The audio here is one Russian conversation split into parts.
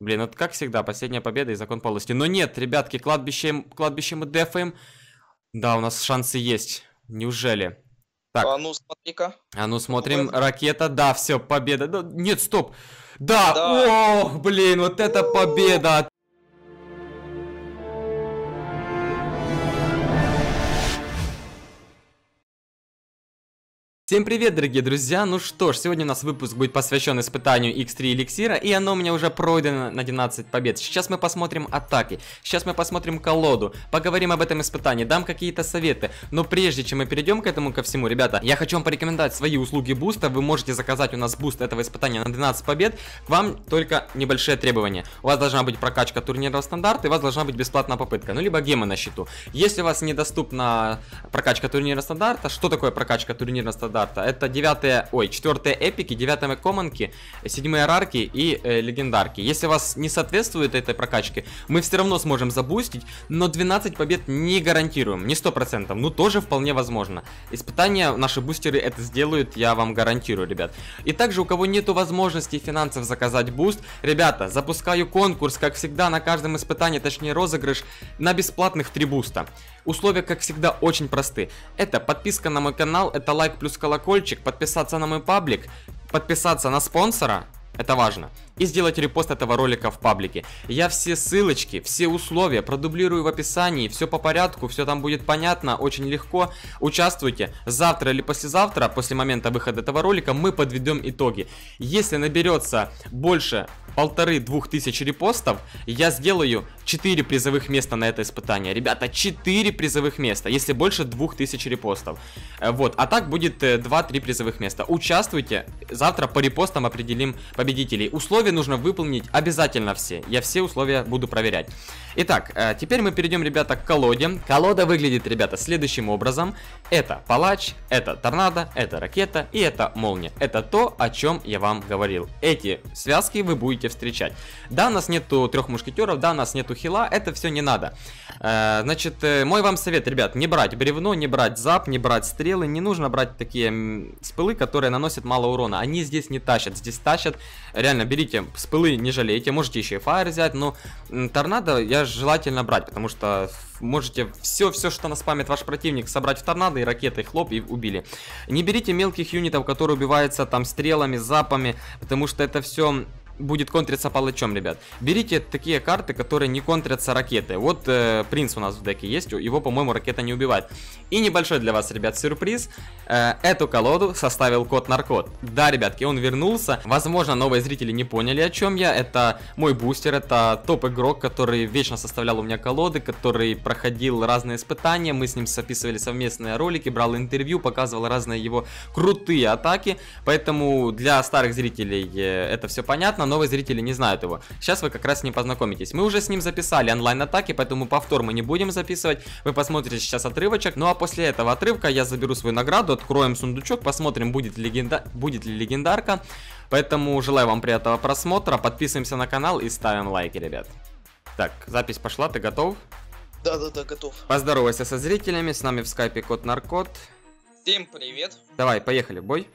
Блин, вот как всегда, последняя победа и закон полости. Но нет, ребятки, кладбище, кладбище мы дефаем. Да, у нас шансы есть. Неужели? Так. А ну, смотри-ка. А ну, смотрим. Ракета. Да, все, победа. Да, нет, стоп. Да. да. О, блин, вот это победа. Всем привет, дорогие друзья! Ну что ж, сегодня у нас выпуск будет посвящен испытанию X3 эликсира, и оно у меня уже пройдено на 12 побед. Сейчас мы посмотрим атаки, сейчас мы посмотрим колоду, поговорим об этом испытании, дам какие-то советы. Но прежде чем мы перейдем к этому ко всему, ребята, я хочу вам порекомендовать свои услуги буста. Вы можете заказать у нас буст этого испытания на 12 побед. К вам только небольшие требования. У вас должна быть прокачка турнирного стандарта, и у вас должна быть бесплатная попытка, ну либо гемы на счету. Если у вас недоступна прокачка турнирного стандарта, что такое прокачка турнирного стандарта? Стандарта. Это 9 ой, 4 эпики, 9 команки, 7 рарки и э, легендарки. Если вас не соответствует этой прокачке, мы все равно сможем забустить, но 12 побед не гарантируем, не 100%, ну тоже вполне возможно. Испытания наши бустеры это сделают, я вам гарантирую, ребят. И также у кого нету возможности финансов заказать буст, ребята, запускаю конкурс, как всегда, на каждом испытании, точнее розыгрыш, на бесплатных 3 буста. Условия, как всегда, очень просты. Это подписка на мой канал, это лайк плюс колокольчик, подписаться на мой паблик, подписаться на спонсора, это важно. И сделать репост этого ролика в паблике. Я все ссылочки, все условия продублирую в описании. Все по порядку, все там будет понятно, очень легко. Участвуйте. Завтра или послезавтра, после момента выхода этого ролика, мы подведем итоги. Если наберется больше полторы-двух тысяч репостов, я сделаю 4 призовых места на это испытание. Ребята, 4 призовых места, если больше двух тысяч репостов. Э, вот, а так будет 2-3 э, призовых места. Участвуйте, завтра по репостам определим победителей. Условия нужно выполнить обязательно все. Я все условия буду проверять. Итак, э, теперь мы перейдем, ребята, к колоде. Колода выглядит, ребята, следующим образом. Это палач, это торнадо, это ракета и это молния. Это то, о чем я вам говорил. Эти связки вы будете встречать. Да, у нас нету трех мушкетеров, да, у нас нету хила, это все не надо. Э, значит, э, мой вам совет, ребят, не брать бревно, не брать зап, не брать стрелы, не нужно брать такие спылы, которые наносят мало урона. Они здесь не тащат, здесь тащат. Реально, берите спылы, не жалейте, можете еще и фаер взять, но торнадо я желательно брать, потому что можете все-все, что наспамит ваш противник, собрать в торнадо и ракетой хлоп и убили. Не берите мелких юнитов, которые убиваются там стрелами, запами, потому что это все будет контриться палачом, ребят. Берите такие карты, которые не контрятся ракетой. Вот э, принц у нас в деке есть, его, по-моему, ракета не убивает. И небольшой для вас, ребят, сюрприз. Э, эту колоду составил кот Наркот. Да, ребятки, он вернулся. Возможно, новые зрители не поняли, о чем я. Это мой бустер, это топ-игрок, который вечно составлял у меня колоды, который проходил разные испытания. Мы с ним записывали совместные ролики, брал интервью, показывал разные его крутые атаки. Поэтому для старых зрителей э, это все понятно новые зрители не знают его. Сейчас вы как раз с ним познакомитесь. Мы уже с ним записали онлайн-атаки, поэтому повтор мы не будем записывать. Вы посмотрите сейчас отрывочек. Ну а после этого отрывка я заберу свою награду, откроем сундучок, посмотрим, будет, легенда... будет ли легендарка. Поэтому желаю вам приятного просмотра, подписываемся на канал и ставим лайки, ребят. Так, запись пошла, ты готов? Да-да-да, готов. Поздоровайся со зрителями, с нами в скайпе Кот Наркот. Всем привет. Давай, поехали, бой.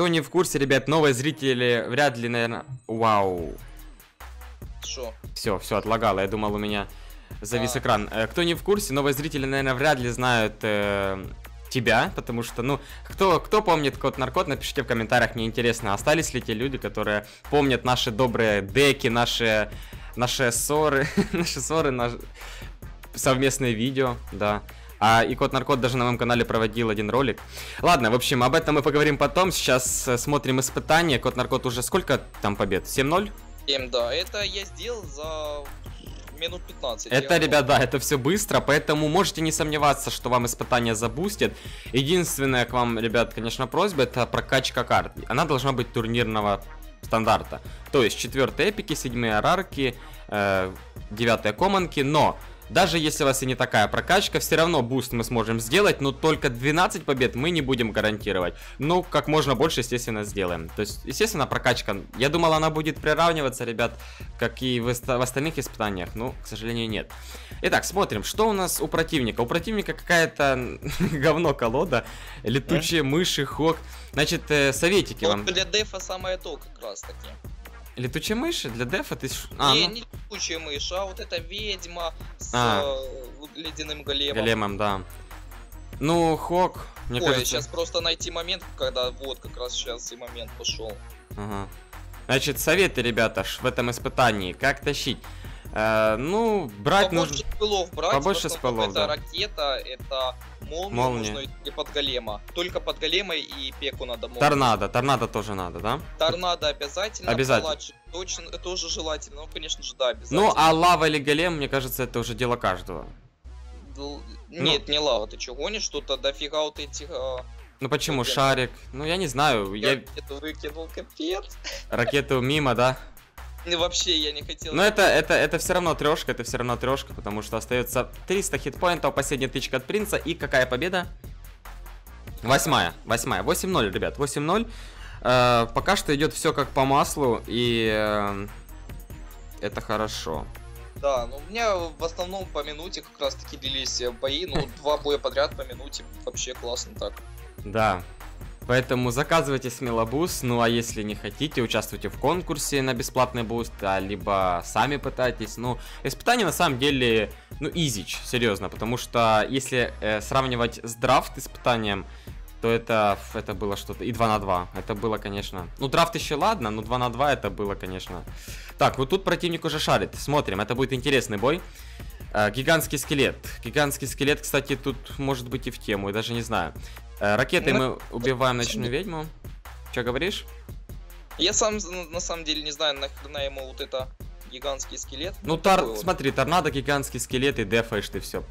Кто не в курсе, ребят, новые зрители вряд ли, наверное... Вау. Что? Все, все, отлагало. Я думал, у меня завис а. экран. Э, кто не в курсе, новые зрители, наверное, вряд ли знают э, тебя, потому что, ну, кто, кто помнит код наркот, напишите в комментариях, мне интересно, остались ли те люди, которые помнят наши добрые деки, наши, наши ссоры, наши ссоры, наши совместные видео, да. А и Кот Наркот даже на моем канале проводил один ролик. Ладно, в общем, об этом мы поговорим потом. Сейчас э, смотрим испытания. Кот Наркот уже сколько там побед? 7-0? 7, да. Это я сделал за минут 15. Это, ребят, да, это все быстро, поэтому можете не сомневаться, что вам испытание забустит. Единственная к вам, ребят, конечно, просьба, это прокачка карт. Она должна быть турнирного стандарта. То есть 4 эпики, 7 рарки, э, 9 команки, но даже если у вас и не такая прокачка, все равно буст мы сможем сделать, но только 12 побед мы не будем гарантировать. Ну, как можно больше, естественно, сделаем. То есть, естественно, прокачка, я думал, она будет приравниваться, ребят, как и в, в остальных испытаниях, но, к сожалению, нет. Итак, смотрим, что у нас у противника. У противника какая-то говно колода, летучие мыши, хок. Значит, э, советики вам. для дефа самое то как раз таки. Летучие мыши для дефа ты... А, не, ну, не летучая мышь, а вот эта ведьма с А. э, ледяным големом. големом, да. Ну, Хок, мне Ой, кажется... сейчас просто найти момент, когда вот как раз сейчас и момент пошел. Ага. Значит, советы, ребята, в этом испытании. Как тащить? Э, ну, брать побольше нужно... спылов брать. побольше спылов, это да. ракета, это молния, Молния. нужно и под голема. Только под голема и пеку надо молнию. Торнадо, торнадо тоже надо, да? Торнадо обязательно. Обязательно. палач точно, тоже желательно. Ну, конечно же, да, обязательно. Ну, а лава или голем, мне кажется, это уже дело каждого. Л- Нет, не лава, ты чё гонишь? Что-то дофига вот этих... а, Ну почему? Голем. Шарик. Ну, я не знаю. Я Я это выкинул, капец. ракету мимо, да? Ну, вообще, я не хотел. Но это, это, это все равно трешка, это все равно трешка, потому что остается 300 хитпоинтов, последняя тычка от принца. И какая победа? Восьмая, восьмая. 8-0, ребят, 8-0. Э, пока что идет все как по маслу, и э, это хорошо. Да, ну у меня в основном по минуте как раз таки длились э, бои, ну два боя подряд по минуте, вообще классно так. Да. Поэтому заказывайте смело буст, ну а если не хотите, участвуйте в конкурсе на бесплатный буст, а либо сами пытайтесь. Ну, испытание на самом деле, ну, изич, серьезно, потому что если э, сравнивать с драфт испытанием, то это, это было что-то, и 2 на 2, это было, конечно, ну, драфт еще ладно, но 2 на 2 это было, конечно. Так, вот тут противник уже шарит, смотрим, это будет интересный бой. Э, гигантский скелет. Гигантский скелет, кстати, тут может быть и в тему, я даже не знаю. Э, ракетой мы убиваем ночную ведьму. Че говоришь? Я сам на на самом деле не знаю, нахрена ему вот это гигантский скелет. Ну, тор... вот. смотри, торнадо, гигантский скелет и дефаешь ты все.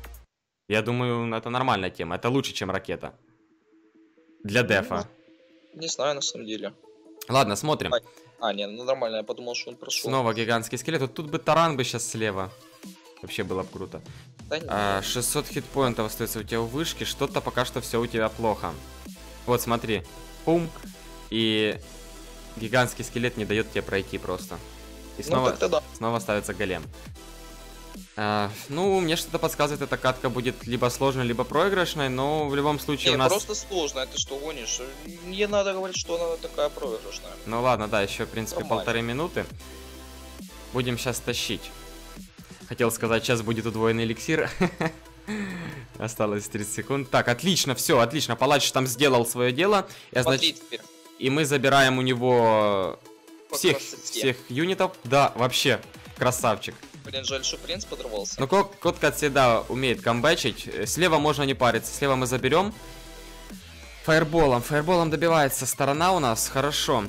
Я думаю, это нормальная тема. Это лучше, чем ракета. Для дефа. Не знаю на самом деле. Ладно, смотрим. Ай. А, не, ну нормально, я подумал, что он прошел. Снова гигантский скелет. Вот тут бы таран бы сейчас слева. Вообще было бы круто. Не, А, 600 хитпоинтов остается у тебя у вышки. Что-то пока что все у тебя плохо. Вот, смотри. Пум. И гигантский скелет не дает тебе пройти просто. И ну снова, так-то да. снова ставится голем. А, ну, мне что-то подсказывает, эта катка будет либо сложной, либо проигрышной, но в любом случае Не, у нас... просто сложно, это что гонишь? Мне надо говорить, что она такая проигрышная. Ну ладно, да, еще, в принципе, Нормально. полторы минуты. Будем сейчас тащить. Хотел сказать, сейчас будет удвоенный эликсир. Осталось 30 секунд. Так, отлично, все, отлично. Палач там сделал свое дело. Смотри значит, и мы забираем у него всех, всех юнитов. Да, вообще, красавчик. Блин, жаль, что принц подорвался. Ну, кот, кот, как всегда, умеет камбэчить. Слева можно не париться. Слева мы заберем. Фаерболом. Фаерболом добивается сторона у нас. Хорошо.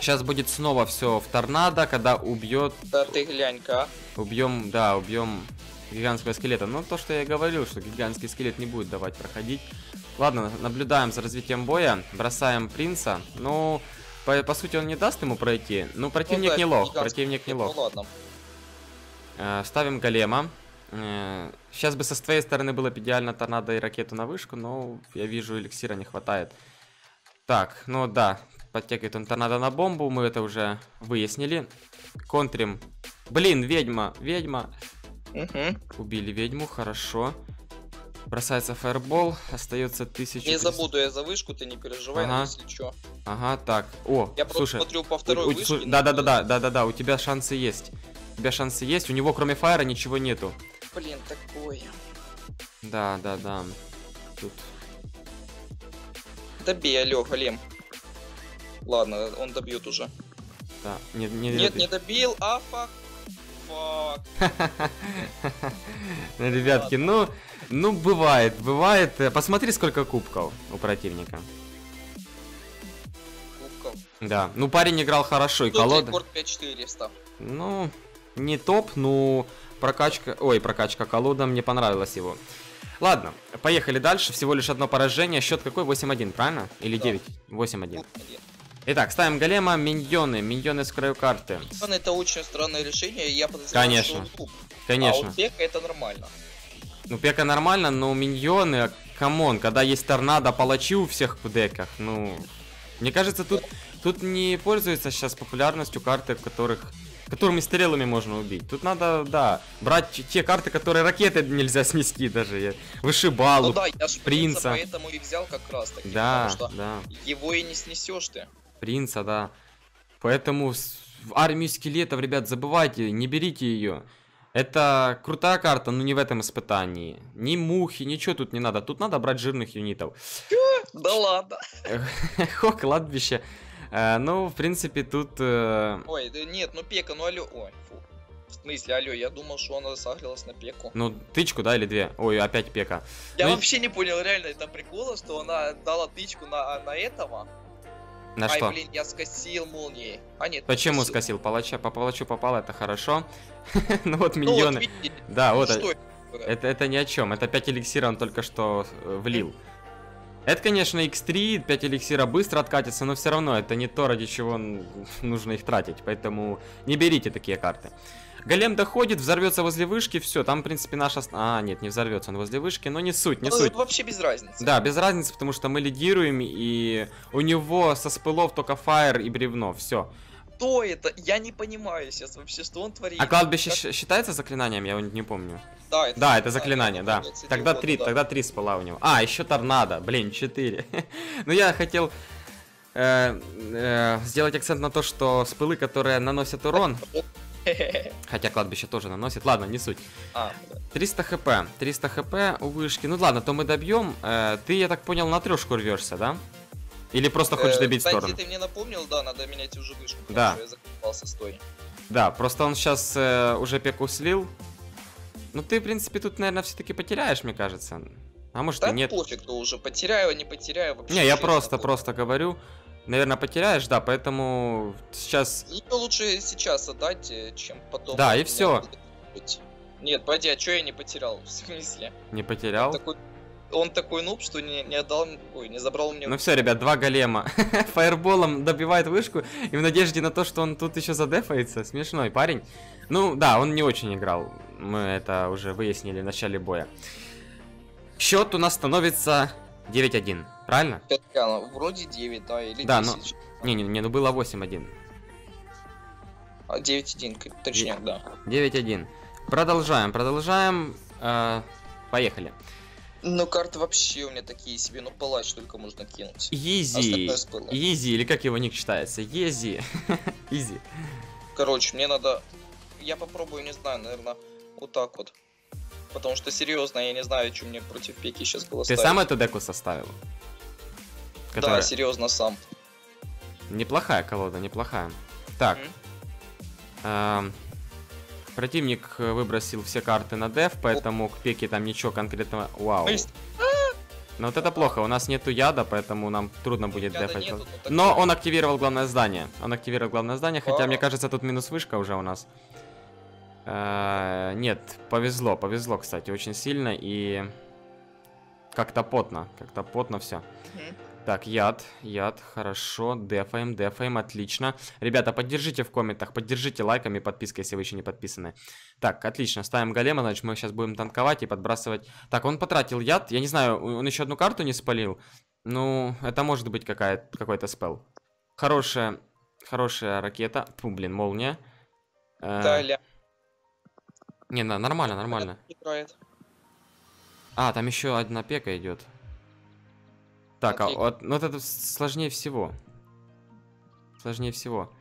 Сейчас будет снова все в торнадо, когда убьет... Да ты глянь-ка. Убьем, да, убьем гигантского скелета. Но то, что я и говорил, что гигантский скелет не будет давать проходить. Ладно, наблюдаем за развитием боя. Бросаем принца. Ну, по, по сути, он не даст ему пройти. Ну, противник Ну да, не лох. Противник не лох. Ну ладно. Э, Ставим голема. Сейчас бы со твоей стороны было бы идеально торнадо и ракету на вышку, но я вижу, эликсира не хватает. Так, ну да, подтягивает он торнадо на бомбу, мы это уже выяснили. Контрим. Блин, ведьма, ведьма. Мгм. Убили ведьму, хорошо. Бросается фаербол, остается 1000. Не забуду я за вышку, ты не переживай, Ага. если чё. Ага, так. О, Я просто слушай. смотрю по второй у- вышке. слу- ну, Да-да-да-да, да-да-да, у тебя шансы есть. У тебя шансы есть, у него кроме фаера ничего нету. Блин, такое. Да, да, да. Тут. Добей, алё, голем. Ладно, он добьет уже. Да, не, не, Нет, не добил, а фак. Фак. Ну, Ребятки, ну, ну бывает, бывает. Посмотри, сколько кубков у противника. Кубков. Да, ну парень играл хорошо, и колода. рекорд 5400. Ну, не топ, ну прокачка, ой, прокачка колода, мне понравилась его. Ладно, поехали дальше. Всего лишь одно поражение. Счет какой? 8-1, правильно? Или Да. 9? 8-1. Итак, ставим голема, миньоны, миньоны с краю карты. Ладно, Это очень странное решение, я подозреваю, Конечно. что он. Конечно. А у Пека это нормально. Ну, пека нормально, но миньоны, come on, когда есть торнадо, палачи у всех в деках, ну... Мне кажется, тут, тут не пользуется сейчас популярностью карты, в которых... Которыми стрелами можно убить. Тут надо, да, брать те карты, которые ракеты нельзя снести даже. Я- Вышибалу. Ну да, я принца. принца поэтому и взял как раз таки, да, потому что да. его и не снесешь ты. Принца, да. Поэтому в армию скелетов, ребят, забывайте, не берите ее. Это крутая карта, но не в этом испытании. Ни мухи, ничего тут не надо. Тут надо брать жирных юнитов. Да ладно. Хо, кладбище. Э, ну, в принципе, тут... э, Ой, нет, ну пека, ну алё. Ой, фу. В смысле, алё, я думал, что она сагрилась на пеку. Ну, тычку, да, или две? Ой, опять пека. Я Ну и- вообще не понял, реально, это прикола, что она дала тычку на, на этого. На Ай, что? блин, я скосил молнией. А нет, не Почему скосил? Палача, по палачу попал, это хорошо. ну вот Ну вот, миньоны. Да, вот. ну э, что это? Это, ни о чем. Это 5 эликсира он только что э, влил. Это, конечно, X3, 5 эликсира быстро откатится, но все равно это не то, ради чего нужно их тратить. Поэтому не берите такие карты. Голем доходит, взорвется возле вышки, все, там, в принципе, наша... А, нет, не взорвется он возле вышки, но не суть, не Ну, суть. вообще без разницы. Да, без разницы, потому что мы лидируем, и у него со спылов только фаер и бревно, все. Что это? Я не понимаю сейчас вообще, что он творит. А кладбище Как- считается заклинанием? Я не помню. Да, это, Да, это заклинание, да. Тогда три, да. тогда три спала у него. А, еще торнадо, блин, четыре. Ну я хотел э, э, сделать акцент на то, что спылы, которые наносят урон, хотя кладбище тоже наносит, ладно, не суть. А, да. 300 хп, 300 хп у вышки. Ну ладно, то мы добьем. Э, ты, я так понял, на трешку рвешься, да? Или просто хочешь Э, добить кстати, сторону? ты мне напомнил, да, надо менять уже вышку. Да. Я стой. Да, просто он сейчас уже пеку слил. Ну ты, в принципе, тут, наверное, все-таки потеряешь, мне кажется. А может и Да нет. пофиг, то уже потеряю, не потеряю вообще. Не, я просто, просто говорю. Наверное, потеряешь, да, поэтому сейчас... Ее лучше сейчас отдать, э, чем потом. Да, и быть. Нет, пойди, а чё я не потерял? В смысле? Не потерял. Такой... Он такой нуб, что не, не отдал, ой, не забрал мне. Ну все, ребят, два голема. Фаерболом добивает вышку и в надежде на то, что он тут еще задефается. Смешной парень. Ну да, он не очень играл. Мы это уже выяснили в начале боя. Счет у нас становится 9-1, правильно? Я гляну, вроде 9, да, или Да, ну- 10. Не-не-не, ну было 8-1. А 9-1, как- точняк, да. 9-1. Продолжаем, продолжаем. Э, Поехали. Ну, карты вообще у меня такие себе, ну, палач только можно кинуть. Изи. Easy, или как его ник читается? Ези. Изи. Короче, мне надо... Я попробую, не знаю, наверное, вот так вот. Потому что, серьезно, я не знаю, что мне против пеки сейчас было Ты ставить. сам эту деку составил? Да, Которая- серьезно, сам. Неплохая колода, неплохая. Так. Эм, Противник э, выбросил все карты на деф, поэтому к пеке там ничего конкретного... Вау. Ну, есть- Но вот это плохо, у нас нету яда, поэтому нам трудно будет Яда дефать. нету, но так Но вот. он активировал главное здание. Он активировал главное здание, хотя Вау. мне кажется, тут минус вышка уже у нас. Э, Нет, повезло, повезло, кстати, очень сильно и как-то потно, как-то потно все. Мгм. Так, яд, яд, хорошо, дефаем, дефаем, отлично. Ребята, поддержите в комментах, поддержите лайками, подпиской, если вы еще не подписаны. Так, отлично, ставим голема, значит мы сейчас будем танковать и подбрасывать. Так, он потратил яд, я не знаю, он еще одну карту не спалил. Ну, это может быть какой-то спел. Хорошая, хорошая ракета. Фу, блин, молния. Э, Да, ля... Не, нормально, нормально. А, там еще одна пека идет. Так, а вот, ну вот это сложнее всего. Сложнее всего.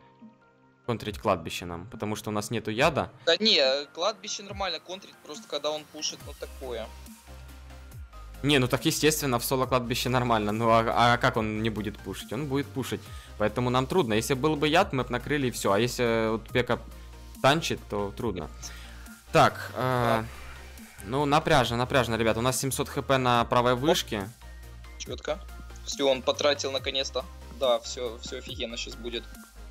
Контрить кладбище нам, потому что у нас нету яда. Да не, кладбище нормально контрить, просто когда он пушит, ну такое. Не, ну так естественно, в соло кладбище нормально. Ну а, а как он не будет пушить? Он будет пушить. Поэтому нам трудно. Если был бы яд, мы бы накрыли и все. А если вот пека танчит, то трудно. Так, э, ну напряжно, напряжно, ребят. У нас 700 хп на правой вышке. Четко. Все, он потратил наконец-то. Да, все, все офигенно сейчас будет.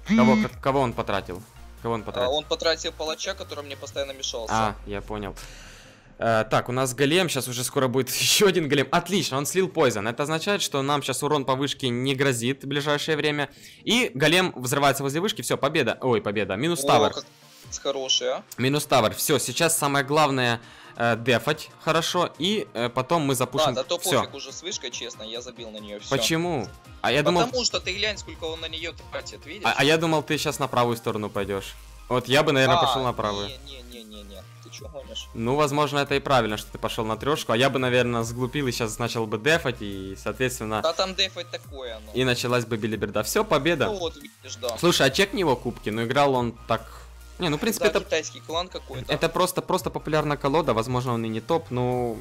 Кого, кого он потратил? Кого он А, потратил? он потратил палача, который мне постоянно мешался. А, я понял. Э, так, у нас голем, сейчас уже скоро будет еще один голем. Отлично, он слил poison. Это означает, что нам сейчас урон по вышке не грозит в ближайшее время. И голем взрывается возле вышки, все, победа. Ой, победа. Минус О, тавер. как хороший, а. Минус тавер. Все, сейчас самое главное э, дефать хорошо. И э, потом мы запушим. Да, да то все. пофиг уже с вышкой, честно, я забил на нее все. Почему? А я думал. Потому что ты глянь, сколько он на нее тратит, видишь? А, а я думал, ты сейчас на правую сторону пойдешь. Вот я бы, наверное, А, пошел на правую. Не-не-не-не, ты чё гонишь? Ну, возможно, это и правильно, что ты пошел на трешку, а я бы, наверное, сглупил и сейчас начал бы дефать, и, соответственно, Да там дефать такое оно. и началась бы билиберда. Все, победа. Ну вот, видишь, да. Слушай, а чекни его кубки, ну играл он так... Не, ну, в принципе, Да, это, китайский клан какой-то. это просто, просто популярная колода, возможно, он и не топ, ну...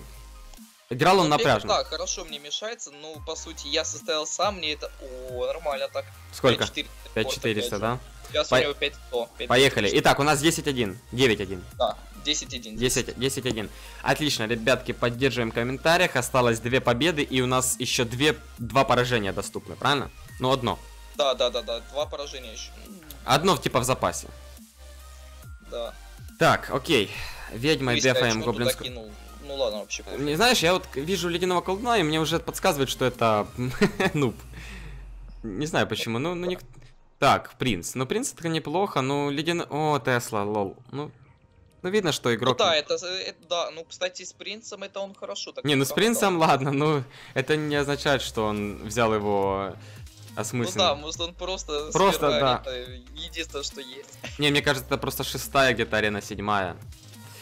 Играл он Ну, Пека, напряжно. Да, хорошо мне мешается, но по сути я составил сам, мне это... О, нормально так. Сколько? 5400, 5400, да? Сейчас По- у него 5100. 5400. Поехали. Итак, у нас 10-1. 9-1. Да, 10-1. 10 10-1. Отлично, ребятки, поддерживаем в комментариях. Осталось две победы, и у нас еще две, два поражения доступны, правильно? Ну, одно. Да, да, да, да, два поражения еще. Одно типа в запасе. Да. Так, окей. Ведьма, я Бефаем, чего туда Гоблинск. кинул? Ну ладно, вообще. Не знаешь, я вот вижу ледяного колдуна, и мне уже подсказывает, что это нуб. Не знаю почему, ну, ну не... Так, принц. Ну, принц это неплохо, ну, ледяной... О, Тесла, лол. Ну, ну видно, что Ну игрок... да, это, это да, ну кстати с принцем это он хорошо так. Не, ну с принцем ладно, ну это не означает, что он взял его Ну да, осмысленно. может он просто. Просто, сфера, да. Это единственное, что есть. Не, мне кажется, это просто шестая где-то арена седьмая.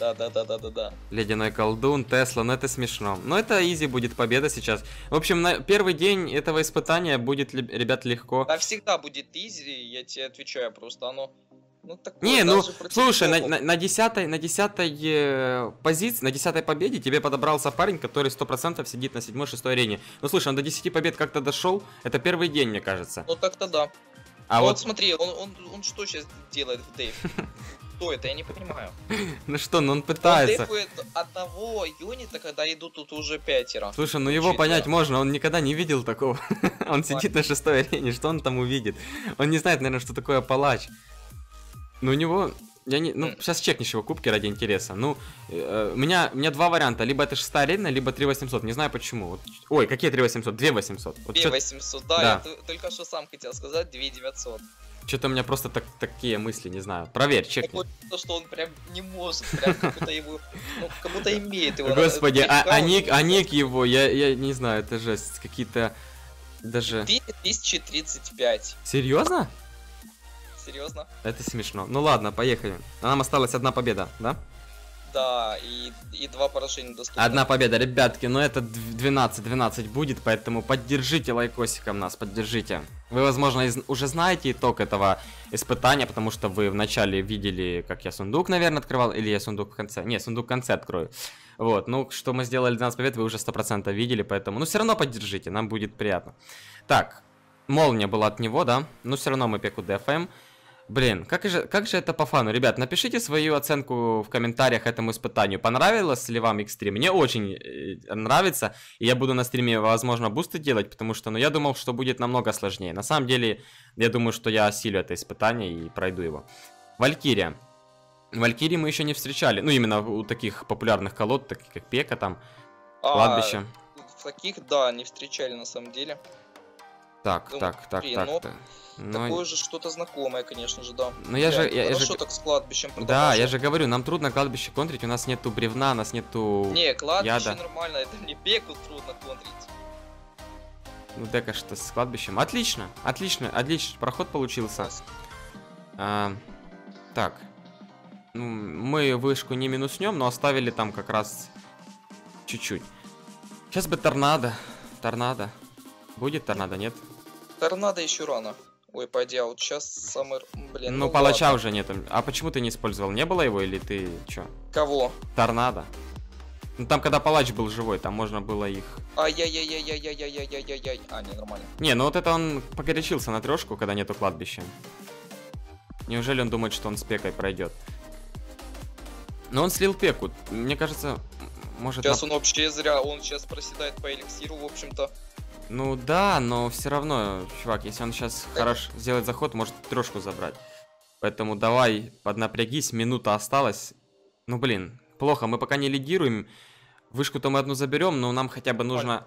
Да, да, да, да, да, да. Ледяной колдун, Тесла, ну это смешно. Но это easy будет победа сейчас. В общем, на первый день этого испытания будет, ребят, легко. Да всегда будет easy, я тебе отвечаю, просто оно. Ну такое. Не, ну, слушай, на, на, на десятой, на десятой э, позиции, на десятой победе тебе подобрался парень, который сто процентов сидит на седьмой, шестой арене. Ну, слушай, он до 10 побед как-то дошел, это первый день, мне кажется. Ну так-то да. А Ну, вот, вот смотри, он, он, он что сейчас делает в Дейв? Что это? Я не понимаю. ну что, ну он Он пытается. дейфует одного юнита, когда идут тут уже пятеро. Слушай, ну его понять можно, он никогда не видел такого. он сидит на шестой арене, что он там увидит? Он не знает, наверное, что такое палач. Ну у него, я не, ну сейчас чекнешь его кубки ради интереса. Ну, э, у меня, у меня два варианта, либо это шестая арена, либо 3800, не знаю почему. Вот, ой, какие 3800? 2800. Вот 2800, да, Да. я только что сам хотел сказать, 2900. что-то у меня просто так, такие мысли, не знаю. Проверь, чекни. Чувство, что он прям не может, прям как будто его, ну, как будто имеет его. на- Господи, а, а ник, а ник его, я, я не знаю, это жесть, какие-то даже... 1035. Серьезно? Серьезно? Это смешно. Ну ладно, поехали. А нам осталась одна победа, да? Да, и, и два поражения доступны. Одна победа, ребятки, но это 12-12 будет, поэтому поддержите лайкосиком нас, поддержите. Вы, возможно, из- уже знаете итог этого испытания, потому что вы вначале видели, как я сундук, наверное, открывал, или я сундук в конце. Не, сундук в конце открою. Вот, ну, что мы сделали 12 побед, вы уже 100% видели, поэтому, ну, все равно поддержите, нам будет приятно. Так, молния была от него, да, но все равно мы пеку дефаем. Блин, как же, как же это по фану? Ребят, напишите свою оценку в комментариях этому испытанию. Понравилось ли вам X3? Мне очень э, нравится. И я буду на стриме, возможно, бусты делать, потому что, ну, я думал, что будет намного сложнее. На самом деле, я думаю, что я осилю это испытание и пройду его. Валькирия. Валькирии мы еще не встречали. Ну, именно у таких популярных колод, таких как Пека там, А, кладбище. В таких, да, не встречали на самом деле. Так, думаю, так, так, блин, так, так. Ну, Такое же что-то знакомое, конечно же, да. Ну, я же- Блядь, я- я же так с кладбищем Да, я же говорю, нам трудно кладбище контрить, у нас нету бревна, у нас нету... Не, кладбище Яда. нормально, это мне пеку трудно контрить. Ну, дека что с кладбищем. Отлично, отлично, отлично, проход получился. А, так. Ну, мы вышку не минуснем, но оставили там как раз чуть-чуть. Сейчас бы торнадо. Торнадо. Будет торнадо, нет? Торнадо еще рано. Ой, пойди, а вот сейчас самый... Блин, ну, ну палача ладно. уже нет. А почему ты не использовал? Не было его или ты чё? Кого? Торнадо. Ну там, когда палач был живой, там можно было их... Ай-яй-яй-яй-яй-яй-яй-яй-яй. А, не, нормально. Не, ну вот это он погорячился на трешку, когда нету кладбища. Неужели он думает, что он с пекой пройдет? Но он слил пеку. Мне кажется, может... Сейчас на- он вообще зря, он сейчас проседает по эликсиру, в общем-то. Ну да, но все равно, чувак, если он сейчас хорошо сделает заход, может трешку забрать. Поэтому давай, поднапрягись, минута осталась. Ну блин, плохо, мы пока не лидируем. Вышку-то мы одну заберем, но нам хотя бы нужно...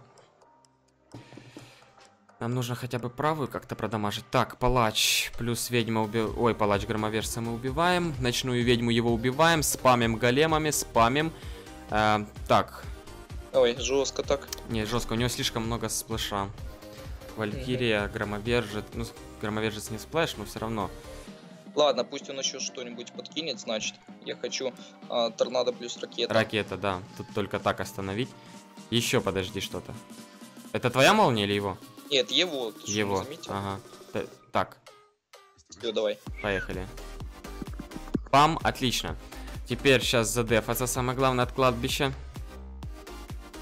Нам нужно хотя бы правую как-то продамажить. Так, палач плюс ведьма уби... Ой, палач громовержца мы убиваем. Ночную ведьму его убиваем. Спамим големами, спамим. Э, так, Ой, жестко так. не, жестко, у него слишком много сплэша. Валькирия, громовержец. Ну, громовержец не splash, но все равно. Ладно, пусть он еще что-нибудь подкинет, значит. Я хочу а, торнадо плюс ракета. Ракета, да. Тут только так остановить. Еще подожди что-то. Это твоя молния или его? Нет, его. Ты его. Ага. Т- Так, Всё, давай. поехали. Пам, отлично. Теперь сейчас задефаться самое главное от кладбища.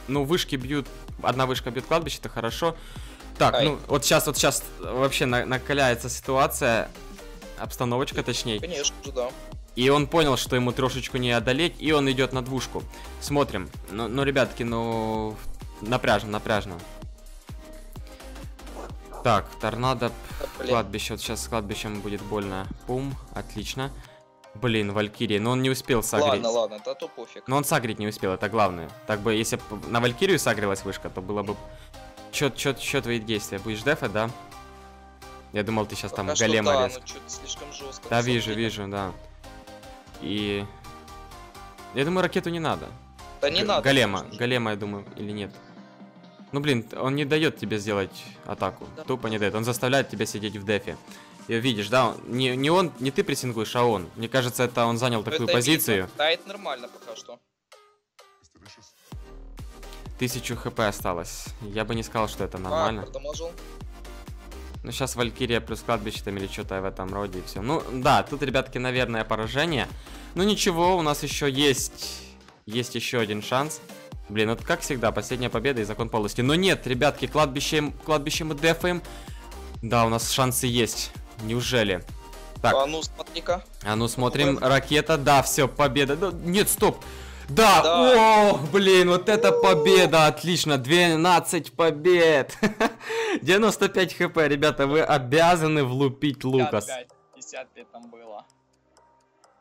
Ну, вышки бьют. Одна вышка бьет кладбище, это хорошо. Так, Ай. ну, вот сейчас, вот сейчас вообще на- накаляется ситуация. Обстановочка, точнее. Конечно да. И он понял, что ему трошечку не одолеть, и он идет на двушку. Смотрим. Ну, ну, ребятки, ну... Напряжно, напряжно. Так, торнадо, Да, кладбище. Вот сейчас с кладбищем будет больно. Пум, отлично. Блин, Валькирия, но он не успел сагрить. Ладно, ладно, это то пофиг. Но он сагрить не успел, это главное. Так бы, если бы на Валькирию сагрилась вышка, то было бы... Чё, чё, чё твои действия? Будешь дефать, да? Я думал, ты сейчас там Пока что голема да, рез- ну что-то слишком жестко. Да, вижу, деле. вижу, да. И... Я думаю, ракету не надо. Да не Г- надо. Голема, конечно голема, я думаю, или нет. Ну, блин, он не дает тебе сделать атаку. Да. Тупо не дает. Он заставляет тебя сидеть в дефе. И видишь, да, не, не он, не ты прессингуешь, а он. Мне кажется, это он занял Это такую видно. позицию. Да, это нормально пока что. Тысячу хп осталось. Я бы не сказал, что это А, нормально. продамажил. Ну, сейчас Валькирия плюс кладбище там или что-то в этом роде и все. Ну, да, тут, ребятки, наверное, поражение. Ну, ничего, у нас еще есть... Есть еще один шанс. Блин, вот как всегда, последняя победа и закон полости. Но нет, ребятки, кладбище, кладбище мы дефаем. Да, у нас шансы есть. Неужели? Так, А ну, смотри-ка. а ну смотрим, ракета, да, все, победа. Да, нет, стоп. Да, Да. о, блин, вот это победа, отлично, 12 побед. 95 хп, ребята, вы обязаны влупить Лукас. 55, 55 там было.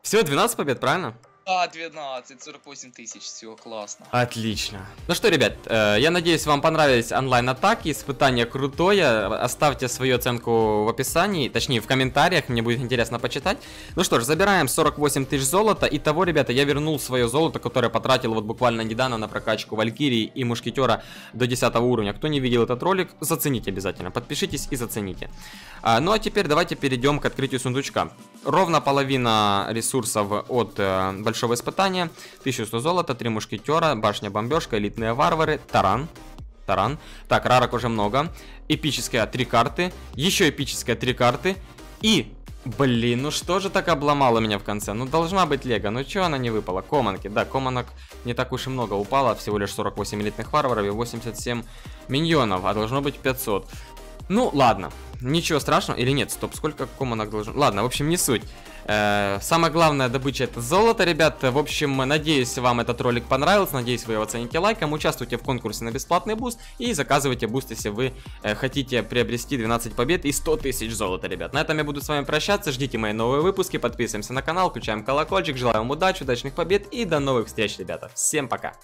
Все, 12 побед, правильно? А, 12, 48 тысяч, все, классно. Отлично. Ну что, ребят, э, я надеюсь, вам понравились онлайн-атаки, испытание крутое. Оставьте свою оценку в описании, точнее в комментариях, мне будет интересно почитать. Ну что ж, забираем 48 тысяч золота. Итого, ребята, я вернул свое золото, которое потратил вот буквально недавно на прокачку Валькирии и Мушкетера до 10 уровня. Кто не видел этот ролик, зацените обязательно, подпишитесь и зацените. А, ну а теперь давайте перейдем к открытию сундучка. Ровно половина ресурсов от э, большого испытания. 1100 золота, 3 мушкетера, башня бомбежка, элитные варвары, таран. Таран. Так, рарок уже много. Эпическая 3 карты. Еще эпическая 3 карты. И... Блин, ну что же так обломало меня в конце? Ну должна быть лего, ну чё она не выпала? Команки, да, команок не так уж и много упало, всего лишь 48 элитных варваров и 87 миньонов, а должно быть 500. Ну, ладно. Ничего страшного. Или нет, стоп, сколько команок должен... Ладно, в общем, не суть. Э, самая главная добыча это золото, ребят. В общем, надеюсь, вам этот ролик понравился. Надеюсь, вы его оцените лайком. Участвуйте в конкурсе на бесплатный буст. И заказывайте буст, если вы э, хотите приобрести 12 побед и 100 тысяч золота, ребят. На этом я буду с вами прощаться. Ждите мои новые выпуски. Подписываемся на канал, включаем колокольчик. Желаю вам удачи, удачных побед и до новых встреч, ребята. Всем пока.